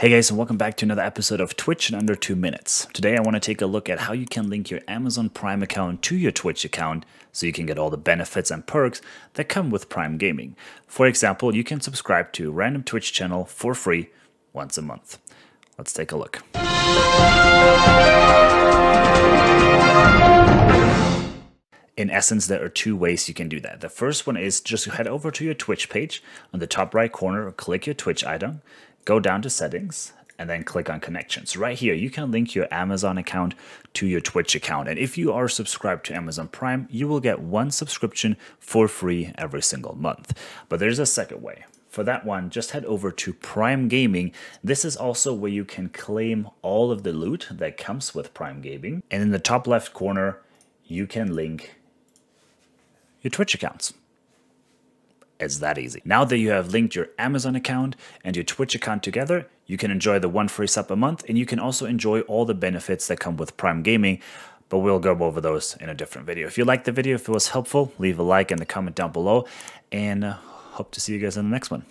Hey guys, and welcome back to another episode of Twitch in under two minutes. Today I want to take a look at how you can link your Amazon Prime account to your Twitch account so you can get all the benefits and perks that come with Prime Gaming. For example, you can subscribe to a random Twitch channel for free once a month. Let's take a look. In essence, there are two ways you can do that. The first one is just head over to your Twitch page. On the top right corner, click your Twitch item, go down to settings, and then click on connections. Right here, you can link your Amazon account to your Twitch account. And if you are subscribed to Amazon Prime, you will get one subscription for free every single month. But there's a second way. For that one, just head over to Prime Gaming. This is also where you can claim all of the loot that comes with Prime Gaming. And in the top left corner, you can link your Twitch accounts. It's that easy. Now that you have linked your Amazon account and your Twitch account together, you can enjoy the one free sub a month and you can also enjoy all the benefits that come with Prime Gaming, but we'll go over those in a different video. If you liked the video, if it was helpful, leave a like and a comment down below and uh, hope to see you guys in the next one.